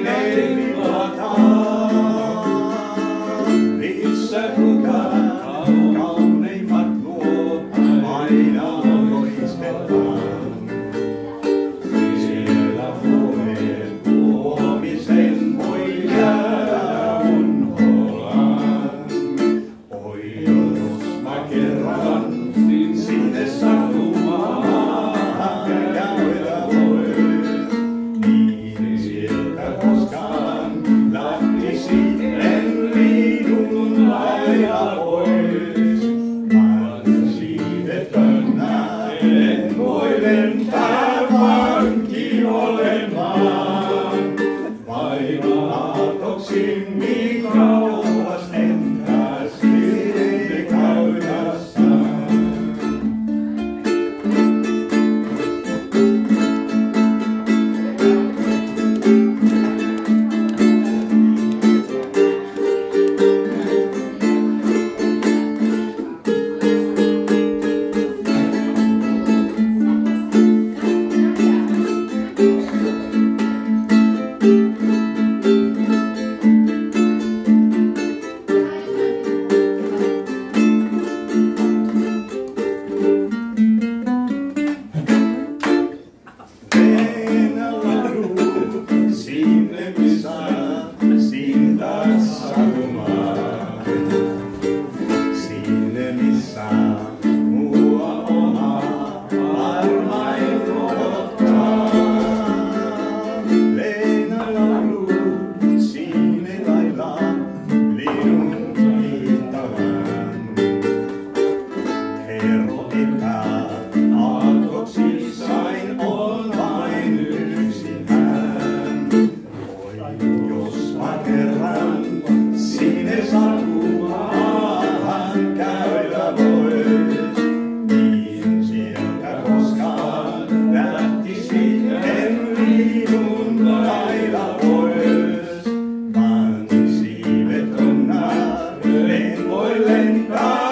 Amen. sing lenta.